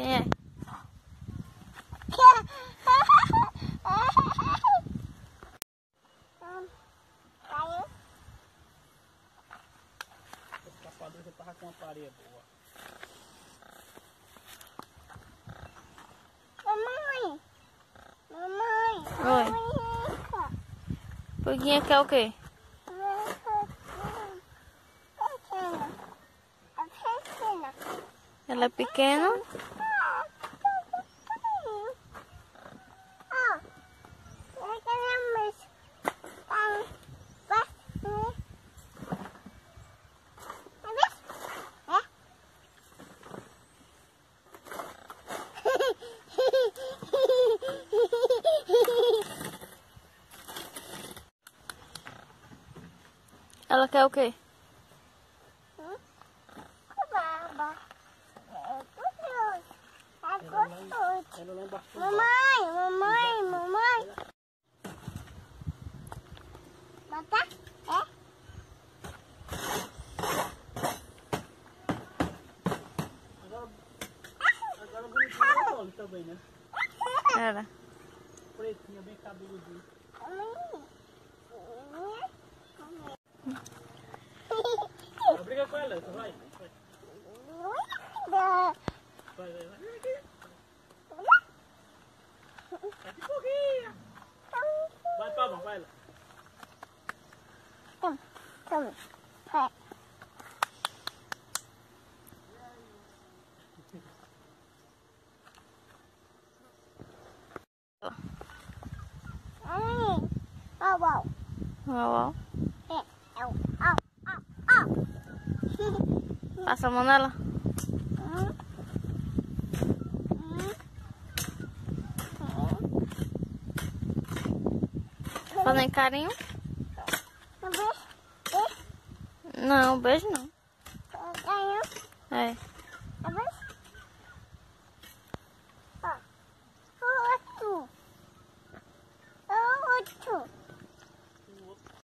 Quem é? Caiu. O escapador já tava com uma parede boa. Mamãe. Mamãe. Oi. Mamãe. Pulguinha quer o quê? Ela é pequena. Ela quer o quê? É Ela lá embaixo. Mamãe, mamãe, mamãe. Bota? É? Agora, agora bonitinho o Oli também, né? Era. Pretinha, bem cabeludinho. 快！哎，抱抱，抱抱。Passa a mão nela. Fazendo carinho? Não, beijo não. É.